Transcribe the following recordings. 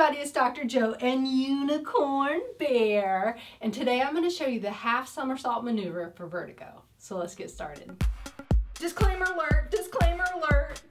everybody, it's Dr. Jo and Unicorn Bear. And today I'm gonna show you the half somersault maneuver for vertigo. So let's get started. Disclaimer alert, disclaimer alert.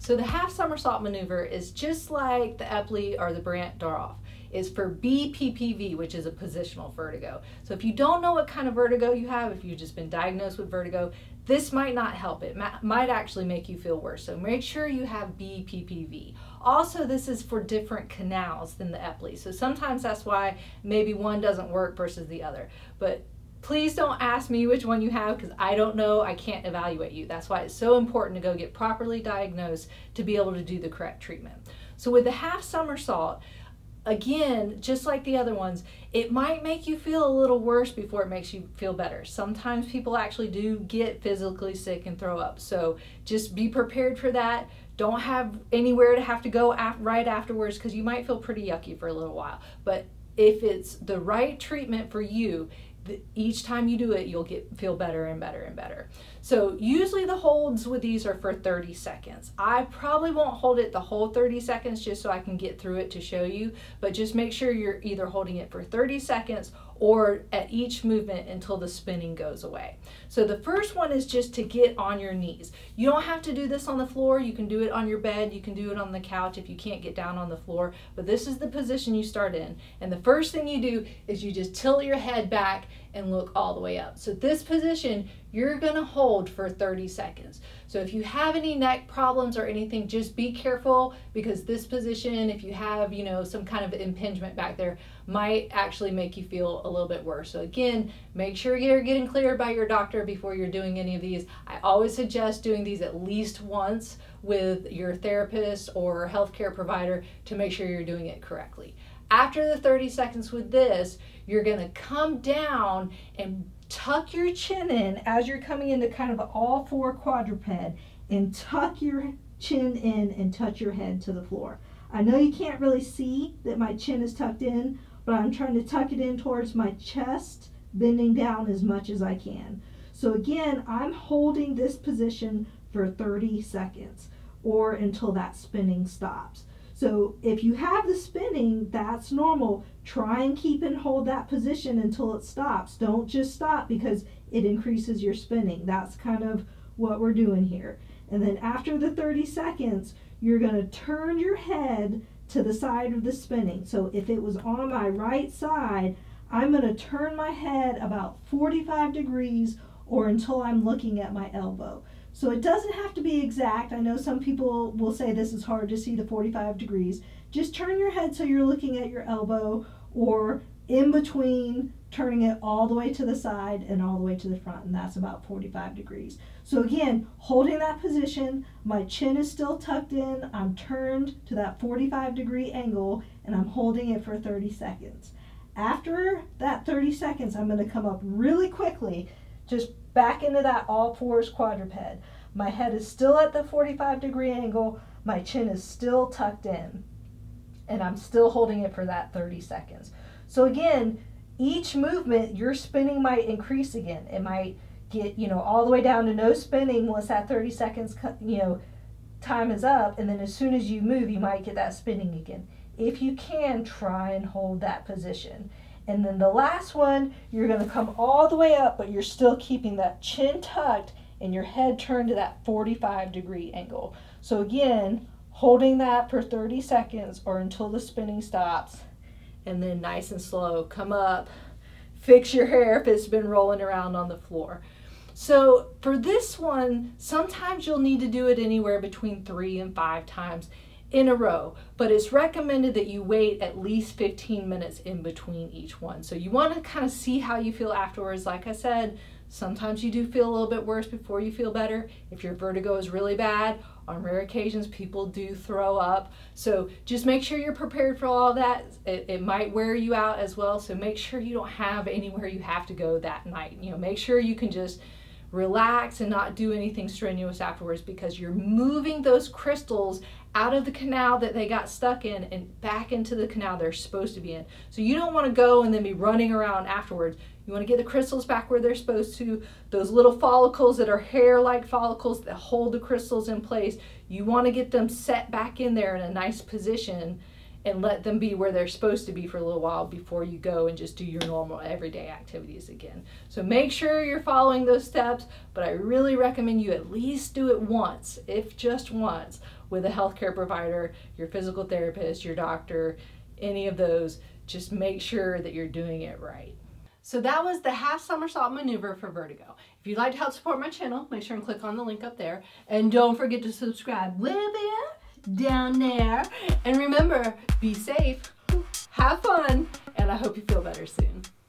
So the half somersault maneuver is just like the Epley or the Brandt Daroff is for BPPV, which is a positional vertigo. So if you don't know what kind of vertigo you have, if you've just been diagnosed with vertigo, this might not help. It might actually make you feel worse. So make sure you have BPPV. Also, this is for different canals than the Epley. So sometimes that's why maybe one doesn't work versus the other. But please don't ask me which one you have because I don't know. I can't evaluate you. That's why it's so important to go get properly diagnosed to be able to do the correct treatment. So with the half somersault, again, just like the other ones, it might make you feel a little worse before it makes you feel better. Sometimes people actually do get physically sick and throw up. So just be prepared for that. Don't have anywhere to have to go af right afterwards because you might feel pretty yucky for a little while. But if it's the right treatment for you, each time you do it, you'll get feel better and better and better. So usually the holds with these are for 30 seconds. I probably won't hold it the whole 30 seconds just so I can get through it to show you, but just make sure you're either holding it for 30 seconds or at each movement until the spinning goes away. So the first one is just to get on your knees. You don't have to do this on the floor. You can do it on your bed. You can do it on the couch if you can't get down on the floor. But this is the position you start in. And the first thing you do is you just tilt your head back and look all the way up. So this position, you're gonna hold for 30 seconds. So if you have any neck problems or anything, just be careful because this position, if you have, you know, some kind of impingement back there, might actually make you feel a little bit worse. So again, make sure you're getting cleared by your doctor before you're doing any of these. I always suggest doing these at least once with your therapist or healthcare provider to make sure you're doing it correctly. After the 30 seconds with this, you're going to come down and tuck your chin in as you're coming into kind of all four quadruped and tuck your chin in and touch your head to the floor. I know you can't really see that my chin is tucked in, but I'm trying to tuck it in towards my chest, bending down as much as I can. So again, I'm holding this position for 30 seconds or until that spinning stops. So if you have the spinning, that's normal. Try and keep and hold that position until it stops. Don't just stop because it increases your spinning. That's kind of what we're doing here. And then after the 30 seconds, you're going to turn your head to the side of the spinning. So if it was on my right side, I'm going to turn my head about 45 degrees or until I'm looking at my elbow. So it doesn't have to be exact. I know some people will say this is hard to see the 45 degrees. Just turn your head so you're looking at your elbow or in between turning it all the way to the side and all the way to the front and that's about 45 degrees. So again, holding that position, my chin is still tucked in, I'm turned to that 45 degree angle and I'm holding it for 30 seconds. After that 30 seconds, I'm going to come up really quickly just back into that all fours quadruped. My head is still at the 45 degree angle, my chin is still tucked in, and I'm still holding it for that 30 seconds. So again, each movement, your spinning might increase again. It might get, you know, all the way down to no spinning once that 30 seconds, you know, time is up, and then as soon as you move, you might get that spinning again. If you can, try and hold that position. And then the last one, you're going to come all the way up, but you're still keeping that chin tucked and your head turned to that 45 degree angle. So again, holding that for 30 seconds or until the spinning stops. And then nice and slow, come up, fix your hair if it's been rolling around on the floor. So for this one, sometimes you'll need to do it anywhere between three and five times in a row, but it's recommended that you wait at least 15 minutes in between each one. So you want to kind of see how you feel afterwards. Like I said, sometimes you do feel a little bit worse before you feel better. If your vertigo is really bad, on rare occasions people do throw up. So just make sure you're prepared for all that. It, it might wear you out as well. So make sure you don't have anywhere you have to go that night. You know, make sure you can just relax and not do anything strenuous afterwards because you're moving those crystals out of the canal that they got stuck in and back into the canal they're supposed to be in. So you don't want to go and then be running around afterwards. You want to get the crystals back where they're supposed to. Those little follicles that are hair-like follicles that hold the crystals in place, You want to get them set back in there in a nice position and let them be where they're supposed to be for a little while before you go and just do your normal everyday activities again. So make sure you're following those steps, but I really recommend you at least do it once, if just once, with a healthcare provider, your physical therapist, your doctor, any of those. Just make sure that you're doing it right. So that was the half somersault maneuver for vertigo. If you'd like to help support my channel, make sure and click on the link up there. And don't forget to subscribe. There? down there. And remember, be safe, have fun, and I hope you feel better soon.